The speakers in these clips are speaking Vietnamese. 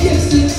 gifts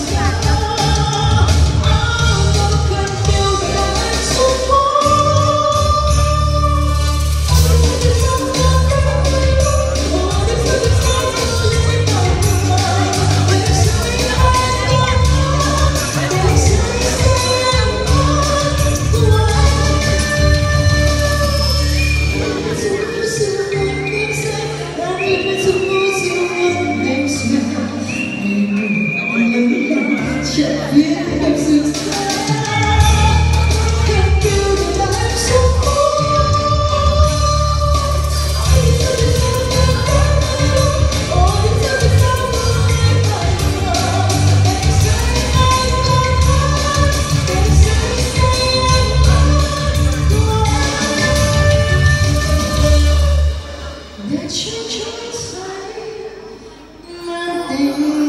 you.